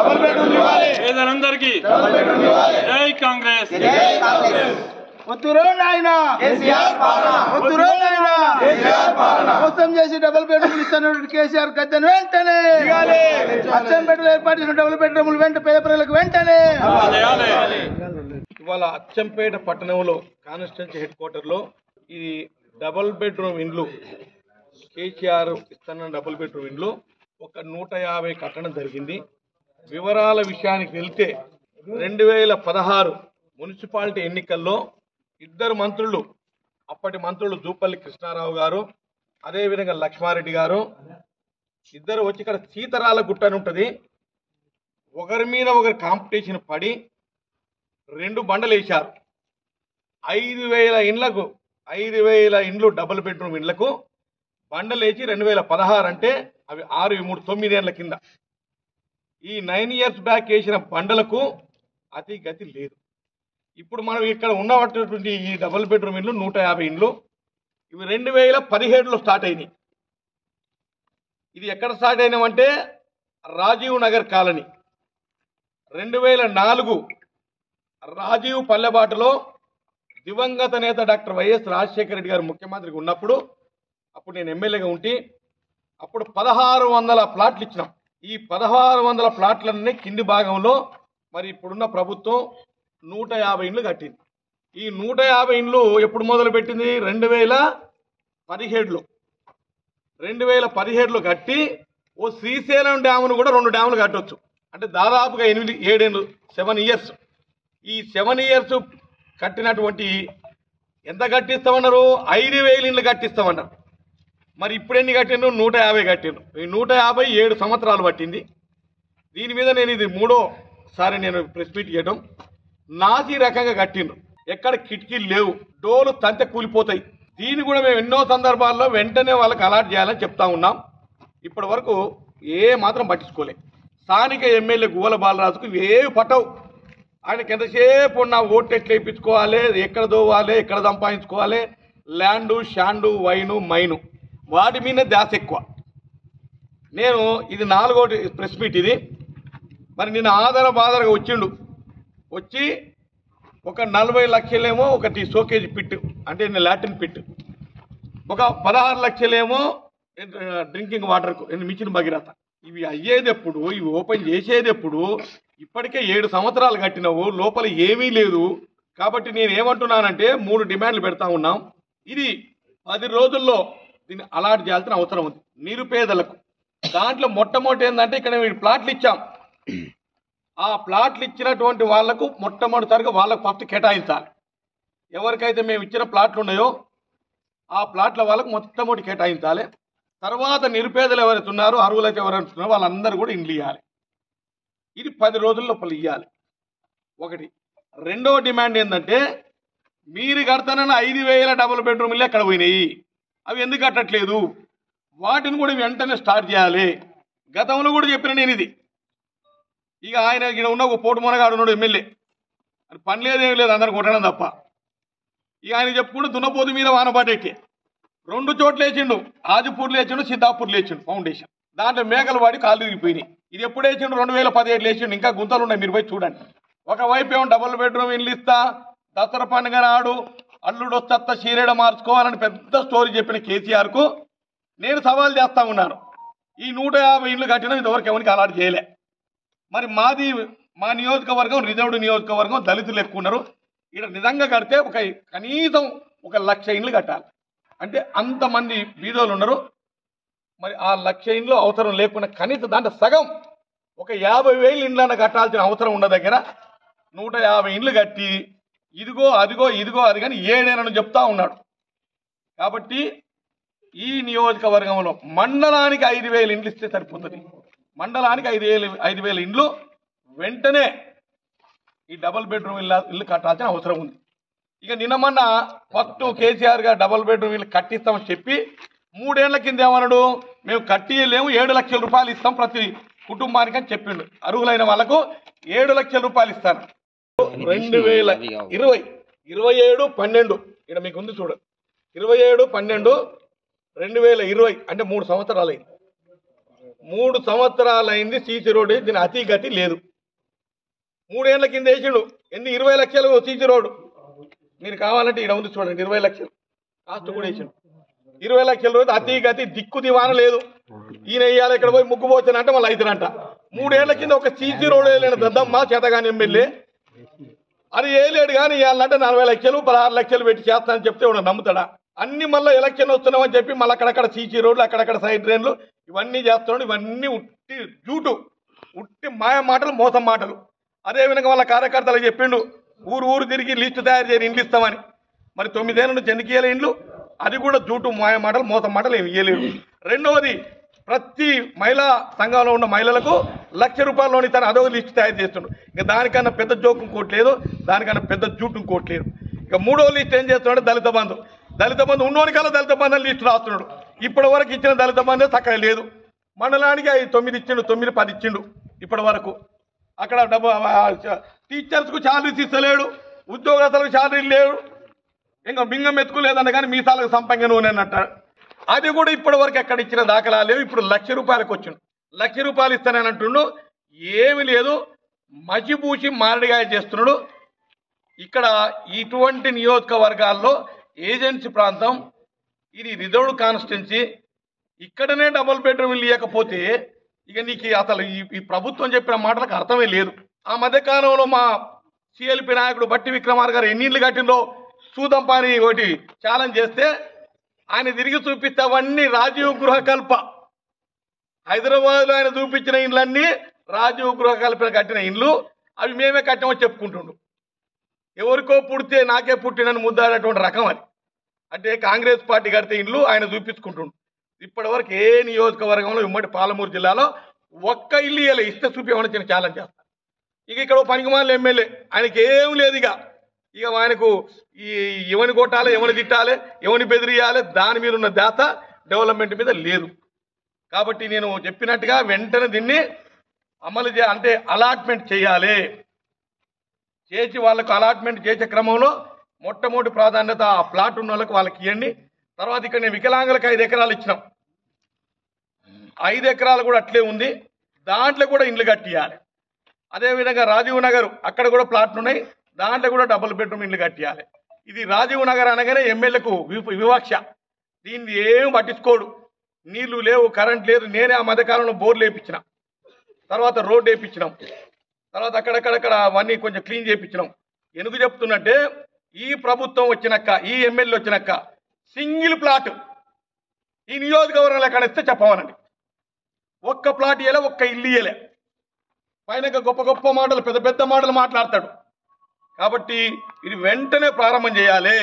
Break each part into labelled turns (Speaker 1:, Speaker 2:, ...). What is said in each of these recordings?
Speaker 1: Double bedroom ఇవ్వాలి.
Speaker 2: పేదలందరికీ జై కాంగ్రెస్.
Speaker 1: వద్దురో నాయన? వద్దురో నాయన? మోసం చేసి డబుల్ బెడ్రూమ్ ఇస్తున్న కేసీఆర్ గద్దెను వెంటనే. అచ్చంపేటలో ఏర్పాటు చేసిన డబుల్ బెడ్రూములు వెంట పేద ప్రజలకు వెంటనే.
Speaker 3: ఇవాళ అచ్చంపేట పట్టణంలో కాన్స్టిట్యున్సీ హెడ్ క్వార్టర్లో ఈ డబుల్ బెడ్రూమ్ ఇండ్లు కేసీఆర్ ఇస్తున్న డబుల్ బెడ్రూమ్ ఇండ్లు ఒక నూట యాభై కట్టడం జరిగింది. వివరాల విషయానికి వెళ్తే రెండు వేల పదహారు మున్సిపాలిటీ ఎన్నికల్లో ఇద్దరు మంత్రులు అప్పటి మంత్రులు జూపల్లి కృష్ణారావు గారు అదేవిధంగా లక్ష్మారెడ్డి గారు ఇద్దరు వచ్చి ఇక్కడ సీతరాల గుట్ట అని ఉంటుంది. ఒకరి మీద ఒకరి కాంపిటీషన్ పడి రెండు బండలు వేశారు. ఐదు వేల ఇండ్లకు ఐదు వేల ఇండ్లు డబుల్ బెడ్రూమ్ ఇండ్లకు బండలు వేసి రెండు వేల పదహారు అంటే అవి ఆరు మూడు తొమ్మిదేళ్ళ కింద. ఈ నైన్ ఇయర్స్ బ్యాక్ వేసిన పండలకు అతి గతి లేదు. ఇప్పుడు మనం ఇక్కడ ఉన్నటువంటి ఈ డబుల్ బెడ్రూమ్ ఇండ్లు నూట యాభై ఇండ్లు ఇవి రెండు వేల పదిహేడులో స్టార్ట్ అయినాయి. ఇది ఎక్కడ స్టార్ట్ అయినామంటే రాజీవ్ నగర్ కాలనీ. రెండు వేల నాలుగు రాజీవ్ పల్లెబాటలో దివంగత నేత డాక్టర్ వైఎస్ రాజశేఖర రెడ్డి గారు ముఖ్యమంత్రిగా ఉన్నప్పుడు అప్పుడు నేను ఎమ్మెల్యేగా ఉంటే అప్పుడు పదహారు వందల ప్లాట్లు ఇచ్చినాం. ఈ పదహారు వందల ప్లాట్లన్నీ కింది భాగంలో మరి ఇప్పుడున్న ప్రభుత్వం నూట యాభై ఇండ్లు కట్టింది. ఈ నూట యాభై ఇండ్లు ఎప్పుడు మొదలు పెట్టింది రెండు వేల పదిహేడులో. రెండు వేల పదిహేడులో కట్టి ఓ శ్రీశైలం డ్యామును కూడా రెండు డ్యాములు కట్టొచ్చు. అంటే దాదాపుగా ఎనిమిది ఏడేళ్ళు సెవెన్ ఇయర్స్ ఈ సెవెన్ ఇయర్స్ కట్టినటువంటి ఎంత కట్టిస్తామన్నారు? ఐదు వేలు ఇండ్లు కట్టిస్తామన్నారు. మరి ఇప్పుడు ఎన్ని కట్టిండ్రు? నూట యాభై కట్టిండ్రు. ఈ నూట యాభై ఏడు సంవత్సరాలు పట్టింది. దీని మీద నేను ఇది మూడోసారి నేను ప్రెస్ మీట్ చేయడం. నాసి రకంగా కట్టిండ్రు. ఎక్కడ కిటికీలు లేవు. డోలు తంతె కూలిపోతాయి. దీన్ని కూడా మేము ఎన్నో సందర్భాల్లో వెంటనే వాళ్ళకి అలాట్ చేయాలని చెప్తా ఉన్నాం. ఇప్పటి వరకు ఏ మాత్రం పట్టించుకోలే. స్థానిక ఎమ్మెల్యే గువ్వల బాలరాజుకు ఏవి పట్టవు. ఆయనకి ఎంతసేపు ఉన్న ఓట్లు ఎట్లా వేయించుకోవాలి ఎక్కడ దోవాలి? ఎక్కడ సంపాదించుకోవాలి? ల్యాండు షాండు వైను మైను. వాటి మీద ధ్యాస ఎక్కువ. నేను ఇది నాలుగోటి ప్రెస్ మీట్ ఇది. మరి నిన్న ఆధార బాధారగా వచ్చిండు. వచ్చి ఒక నలభై లక్షలేమో ఒకటి సోకేజ్ పిట్ అంటే లాటిన్ పిట్ ఒక పదహారు లక్షలేమో డ్రింకింగ్ వాటర్కు మించిన భగీరథ. ఇవి అయ్యేది ఎప్పుడు ఇవి ఓపెన్ చేసేది ఎప్పుడు ఇప్పటికే ఏడు సంవత్సరాలు కట్టినవు లోపల ఏమీ లేదు. కాబట్టి నేను ఏమంటున్నానంటే మూడు డిమాండ్లు పెడతా ఉన్నాం. ఇది పది రోజుల్లో దీన్ని అలాట్ చేయాల్సిన అవసరం ఉంది. నిరుపేదలకు. దాంట్లో మొట్టమొదటి ఏంటంటే ఇక్కడ మేము ప్లాట్లు ఇచ్చాం. ఆ ప్లాట్లు ఇచ్చినటువంటి వాళ్ళకు మొట్టమొదటిసారిగా వాళ్ళకు ఫస్ట్ కేటాయించాలి. ఎవరికైతే మేము ఇచ్చిన ప్లాట్లు ఉన్నాయో ఆ ప్లాట్ల వాళ్ళకు మొట్టమొదటి కేటాయించాలి. తర్వాత నిరుపేదలు ఎవరైతే ఉన్నారో అర్హులైతే ఎవరైతే ఉన్నారో వాళ్ళందరూ కూడా ఇండ్లు ఇవ్వాలి ఇది పది రోజుల లోపల ఇవ్వాలి ఒకటి. రెండవ డిమాండ్ ఏంటంటే మీరు కడతానన్న ఐదు వేల డబుల్ బెడ్రూమ్లు ఎక్కడ పోయినాయి. అవి ఎందుకు కట్టట్లేదు? వాటిని కూడా వెంటనే స్టార్ట్ చేయాలి. గతంలో కూడా చెప్పిన నేను ఇది. ఇక ఆయన ఇక్కడ ఉన్న ఒక పోటు మునగాడు ఉన్నాడు ఎమ్మెల్యే. అది పని లేదేం లేదు అందరు కొట్టడం తప్ప. ఇక ఆయన చెప్పుకుంటే దున్నపోతు మీద వానపాటెక్కి రెండు చోట్ల వేసిండు. ఆదిపూర్లు వేసిండు సిద్ధాపూర్లు వేసిండు ఫౌండేషన్. దాంట్లో మేకలు వాడి కాళ్ళు విరిగిపోయినాయి. ఇది ఎప్పుడు వేసిండు? రెండు వేల పదిహేడు వేసిండు. ఇంకా గుంతలు ఉన్నాయి మీరు పోయి చూడండి. ఒకవైపు ఏమో డబుల్ బెడ్రూమ్ ఇల్లు ఇస్తా దసరా పండుగ నాడు అల్లుడు చెత్త చీరేడ మార్చుకోవాలని పెద్ద స్టోరీ చెప్పిన కేసీఆర్కు నేను సవాల్ చేస్తా ఉన్నాను. ఈ నూట యాభై ఇండ్లు కట్టినా ఇంతవరకు ఎవరికి అలాట్ చేయలే. మరి మాది మా నియోజకవర్గం రిజర్వ్డ్ నియోజకవర్గం దళితులు ఎక్కువ ఉన్నారు. ఇక్కడ నిజంగా కడితే ఒక కనీసం ఒక లక్ష ఇండ్లు కట్టాలి. అంటే అంతమంది బీదోలు ఉన్నారు. మరి ఆ లక్ష ఇండ్లు అవసరం లేకుండా కనీసం దాంట్లో సగం ఒక యాభై వేలు ఇండ్లన్న కట్టాల్సిన అవసరం ఉన్న దగ్గర నూట యాభై ఇండ్లు కట్టి ఇదిగో అదిగో ఇదిగో అది కానీ ఏడేనని చెప్తా ఉన్నాడు. కాబట్టి ఈ నియోజకవర్గంలో మండలానికి ఐదు వేల ఇండ్లు ఇస్తే సరిపోతుంది. మండలానికి ఐదు వేలు ఐదు వేల ఇండ్లు వెంటనే ఈ డబుల్ బెడ్రూమ్ ఇల్లు ఇల్లు కట్టాల్సిన అవసరం ఉంది. ఇక నిన్న మొన్న ఫస్ట్ కేసీఆర్ గారు డబుల్ బెడ్రూమ్ ఇల్లు కట్టిస్తామని చెప్పి మూడేళ్ళ కింద ఏమన్నాడు? మేము కట్టియలేము ఏడు లక్షల రూపాయలు ఇస్తాం ప్రతి కుటుంబానికి అని చెప్పిండు. అర్హులైన వాళ్ళకు ఏడు లక్షల రూపాయలు ఇస్తాను. రెండు వేల ఇరవై ఇరవై ఏడు పన్నెండు. ఇక్కడ మీకు ఉంది చూడ. ఇరవై ఏడు పన్నెండు రెండు వేల ఇరవై అంటే మూడు సంవత్సరాలైంది. మూడు సంవత్సరాలైంది సీసీ రోడ్డు దీని అతి గతి లేదు. మూడేళ్ళ కింద వేసిండు. ఎన్ని? ఇరవై లక్షలు సీసీ రోడ్డు. మీరు కావాలంటే ఇక్కడ ఉంది చూడండి ఇరవై లక్షలు. కాస్ట్ కూడా వేసిండు. ఇరవై లక్షల రోజు అతి గతి దిక్కు దివాన లేదు. ఈయన వేయాలి ఇక్కడ పోయి ముగ్గు పోతానంటే మళ్ళీ అవుతారంట మూడేళ్ళ కింద ఒక సీసీ రోడ్ వేయలేని దద్దమ్మ చేతగాని ఎమ్మెల్యే అది వేయలేడు కానీ ఇవ్వాలంటే నలభై లక్షలు పదహారు లక్షలు పెట్టి చేస్తానని చెప్తే వాడు నమ్ముతాడా? అన్ని మళ్ళీ ఎలక్షన్ వస్తున్నామని చెప్పి మళ్ళీ అక్కడక్కడ సీసీ రోడ్లు అక్కడక్కడ సైడ్ డ్రైన్లు ఇవన్నీ చేస్తున్నాడు ఇవన్నీ ఉట్టి జూటు ఉట్టి మాయ మాటలు మోసం మాటలు. అదే విధంగా వాళ్ళ కార్యకర్తలకు చెప్పిండు ఊరు ఊరు తిరిగి లిస్టు తయారు చేసి ఇండ్లు ఇస్తామని. మరి తొమ్మిదేళ్ళ నుంచి ఎందుకు ఇండ్లు అది కూడా జూటు మాయ మాటలు మోసం మాటలు ఏమి ఇయ్యలేడు రెండవది ప్రతి మహిళా సంఘంలో ఉన్న మహిళలకు లక్ష రూపాయలలోని తన అదో లిస్ట్ తయారు చేస్తున్నాడు ఇంకా దానికన్నా పెద్ద జోకు ఇంకోటి లేదు దానికన్నా పెద్ద జూటు ఇంకోటి లేదు. ఇక మూడో లిస్ట్ ఏం చేస్తున్నాడు? దళిత బంధు. దళిత బంధు ఉన్నోని కల్లా దళిత బంధు లిస్ట్ రాస్తున్నాడు. ఇప్పటి వరకు ఇచ్చిన దళిత బంధే చక్కగా లేదు. మండలానికి ఐదు తొమ్మిది ఇచ్చిండు తొమ్మిది పది ఇచ్చిండు ఇప్పటి వరకు. అక్కడ డబ్బు టీచర్స్కు శాలరీస్ ఇస్తలేడు ఉద్యోగస్తులకు శాలరీ లేడు. ఇంకా బింగం ఎత్తుకోలేదన్న కానీ మీసాలకు సంపంగా నూనె అన్నట్టు. అది కూడా ఇప్పటి వరకు ఎక్కడ ఇచ్చిన దాఖలా లేవు. ఇప్పుడు లక్ష రూపాయలకు వచ్చిండు. లక్ష రూపాయలు ఇస్తానని అంటుండు. ఏమి లేదు. మచిపూచి మారడిగాయ చేస్తున్నాడు. ఇక్కడ ఇటువంటి నియోజకవర్గాల్లో ఏజెన్సీ ప్రాంతం ఇది రిజర్వ్డ్ కాన్స్టిట్యున్సీ. ఇక్కడనే డబుల్ బెడ్రూమ్ ఇల్లు ఇవ్వకపోతే ఇక నీకు అసలు ఈ ఈ ప్రభుత్వం చెప్పిన మాటలకు అర్థమే లేదు. ఆ మధ్యకాలంలో మా సిఎల్పి నాయకుడు బట్టి విక్రమార్ గారు ఎన్ని ఇళ్ళు కట్టిందో చూదంపాని ఒకటి ఛాలెంజ్ చేస్తే ఆయన తిరిగి చూపిస్తే అవన్నీ రాజీవ్ గృహకల్ప హైదరాబాద్లో ఆయన చూపించిన ఇండ్లన్నీ రాజీవ్ గృహకల్పన కట్టిన ఇండ్లు అవి మేమే కట్టామని చెప్పుకుంటుండు. ఎవరికో పుడితే నాకే పుట్టినని ముద్దాడేటువంటి రకం అది. అంటే కాంగ్రెస్ పార్టీ కడితే ఇండ్లు ఆయన చూపించుకుంటుండు. ఇప్పటివరకు ఏ నియోజకవర్గంలో ఉమ్మడి పాలమూరు జిల్లాలో ఒక్క ఇల్లు ఇవ్వలే ఇస్తే చూపించమని చిన్న ఛాలెంజ్ చేస్తాను ఇక ఇక్కడ పనికిమాలు ఎమ్మెల్యే ఆయనకి ఏం లేదు ఇక. ఇక ఆయనకు ఈ ఎవని కొట్టాలి ఎవని తిట్టాలి ఎవని బెదిరియాలి దాని మీద ఉన్న దాత డెవలప్మెంట్ మీద లేదు. కాబట్టి నేను చెప్పినట్టుగా వెంటనే దీన్ని అమలు చే అంటే అలాట్మెంట్ చేయాలి. చేసి వాళ్ళకు అలాట్మెంట్ చేసే క్రమంలో మొట్టమొదటి ప్రాధాన్యత ఆ ప్లాట్ ఉన్న వాళ్ళకి వాళ్ళకి ఇవ్వండి. తర్వాత ఇక్కడ నేను వికలాంగులకు ఐదు ఎకరాలు ఇచ్చినాం. ఐదు ఎకరాలు కూడా అట్లే ఉంది. దాంట్లో కూడా ఇండ్లు కట్టియాలి. అదేవిధంగా రాజీవ్ నగర్ అక్కడ కూడా ప్లాట్లు ఉన్నాయి. దాంట్లో కూడా డబుల్ బెడ్రూమ్ ఇండ్లు కట్టియాలి. ఇది రాజీవ్ నగర్ అనగానే ఎమ్మెల్యేకు వి- వివక్ష. దీన్ని ఏం పట్టించుకోడు. నీళ్ళు లేవు కరెంట్ లేదు. నేనే ఆ మధ్యకాలంలో బోర్లు వేయించిన తర్వాత రోడ్ వేయించినాం తర్వాత అక్కడక్కడక్కడ అవన్నీ కొంచెం క్లీన్ చేయించినాం ఎందుకు చెప్తున్నట్టే ఈ ప్రభుత్వం వచ్చినాక ఈ ఎమ్మెల్యే వచ్చినాక సింగిల్ ప్లాట్ ఈ నియోజకవర్గంలో ఎక్కడ ఇస్తే చెప్పమనండి. ఒక్క ప్లాట్ ఇయ్యలే ఒక్క ఇల్లు ఇయ్యలే. పైన గొప్ప గొప్ప మాటలు పెద్ద పెద్ద మాటలు మాట్లాడతాడు. కాబట్టి ఇది వెంటనే ప్రారంభం చేయాలి.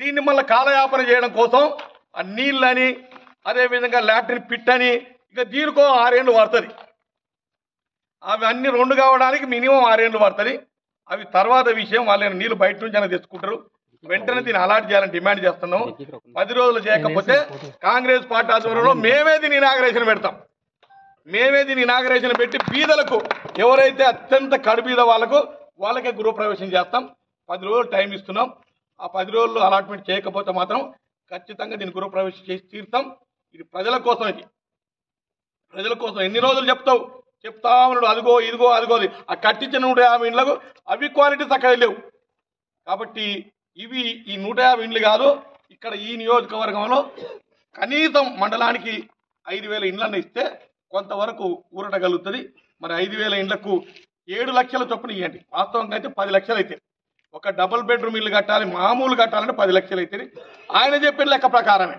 Speaker 3: దీన్ని మళ్ళీ కాలయాపన చేయడం కోసం ఆ నీళ్ళని అదేవిధంగా లాట్రిన్ పిట్ అని ఇక దీనికో ఆరేళ్ళు పడుతుంది అవి అన్ని రెండు కావడానికి మినిమం ఆరేళ్ళు పడుతుంది అవి తర్వాత విషయం వాళ్ళని నీళ్ళు బయట నుంచి అయినా తెచ్చుకుంటారు. వెంటనే దీన్ని అలాట్ చేయాలని డిమాండ్ చేస్తున్నాం. పది రోజులు చేయకపోతే కాంగ్రెస్ పార్టీ ఆధ్వర్యంలో మేమే దీన్ని ఇనాగరేషన్ పెడతాం. మేమే దీన్ని ఇనాగరేషన్ పెట్టి బీదలకు ఎవరైతే అత్యంత కడుబీద వాళ్ళకు వాళ్ళకే గృహప్రవేశం చేస్తాం. పది రోజులు టైం ఇస్తున్నాం. ఆ పది రోజులు అలాట్మెంట్ చేయకపోతే మాత్రం ఖచ్చితంగా దీన్ని గృహప్రవేశం చేసి తీరుతాం. ఇది ప్రజల కోసం ఇది. ప్రజల కోసం ఎన్ని రోజులు చెప్తావు? చెప్తా ఉన్నాడు అదిగో ఇదిగో అదిగో అది ఆ కట్టించిన నూట యాభై ఇండ్లకు అవి క్వాలిటీ చక్కగా లేవు. కాబట్టి ఇవి ఈ నూట యాభై ఇండ్లు కాదు ఇక్కడ ఈ నియోజకవర్గంలో కనీసం మండలానికి ఐదు వేల ఇండ్లను ఇస్తే కొంతవరకు ఊరటగలుగుతుంది. మరి ఐదు వేల ఇండ్లకు ఏడు లక్షల చొప్పున ఇవ్వండి వాస్తవంగా అయితే పది లక్షలు అయితే. ఒక డబుల్ బెడ్రూమ్ ఇల్లు కట్టాలి మామూలు కట్టాలంటే పది లక్షలు అయితే ఆయన చెప్పిన లెక్క ప్రకారమే.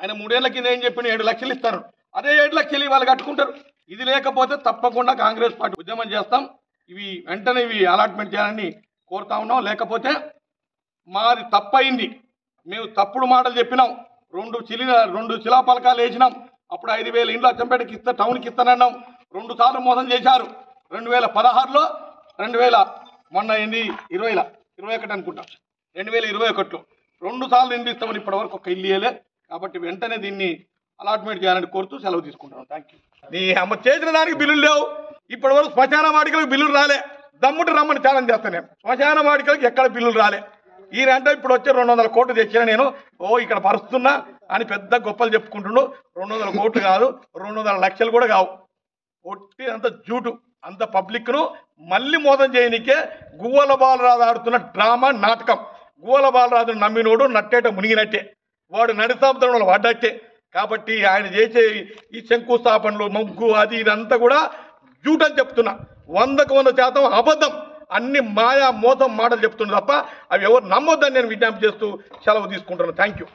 Speaker 3: ఆయన మూడేళ్ళ కింద ఏం చెప్పిన ఏడు లక్షలు ఇస్తారు. అదే ఏడు లక్షలు వాళ్ళు కట్టుకుంటారు. ఇది లేకపోతే తప్పకుండా కాంగ్రెస్ పార్టీ ఉద్యమం చేస్తాం. ఇవి వెంటనే ఇవి అలాట్మెంట్ చేయాలని కోరుతా ఉన్నాం. లేకపోతే మాది తప్పయింది మేము తప్పుడు మాటలు చెప్పినాం. రెండు చిలి రెండు శిలాపలకాలు వేసినాం. అప్పుడు ఐదు వేల ఇండ్లు అచ్చంపేటకి ఇస్తా టౌన్కి ఇస్తానన్నాం రెండు సార్లు మోసం చేశారు. రెండు వేల పదహారులో రెండు వేల మొన్న ఎన్ని ఇరవైల ఇరవై ఒకటి అనుకుంటాం. రెండు వేల ఇరవై ఒకటిలో. రెండు సార్లు ఇండ్లు ఇస్తామని ఇప్పటివరకు ఒక ఇల్లు కాబట్టి వెంటనే దీన్ని అలాట్మెంట్ చేయాలని కోరుతూ సెలవు తీసుకుంటాను థ్యాంక్ యూ నీ అమ్మ చేసిన దానికి బిల్లులు లేవు. ఇప్పటి వరకు శ్మశాన వాడికలకు బిల్లులు రాలే. దమ్ముడు రమ్మని ఛాలెంజ్ చేస్తాను నేను. శ్మశాన వాడికలకు ఎక్కడ బిల్లులు రాలే? ఈయనంటే ఇప్పుడు వచ్చే రెండు వందల కోట్లు తెచ్చిన నేను ఓ ఇక్కడ పరుస్తున్నా అని పెద్ద గొప్పలు చెప్పుకుంటుండు. రెండు వందల కోట్లు కాదు రెండు వందల లక్షలు కూడా కావు. ఒట్టి అంత జూటు అంత పబ్లిక్ను మళ్ళీ మోసం చేయనికే గువ్వల బాలరాజు ఆడుతున్న డ్రామా నాటకం. గువ్వల బాలరాజును నమ్మినోడు నట్టేట మునిగినట్టే. వాడు నడిసాపుతంలో పడ్డట్టే కాబట్టి ఆయన చేసే ఈ శంకుస్థాపనలు మొగ్గు అది ఇదంతా కూడా జూట్ అని చెప్తున్నా. వందకు వంద శాతం అబద్ధం. అన్ని మాయా మోసం మాటలు చెప్తున్నా తప్ప అవి ఎవరు నమ్మొద్దని నేను విజ్ఞప్తి చేస్తూ సెలవు తీసుకుంటున్నాను థ్యాంక్ యూ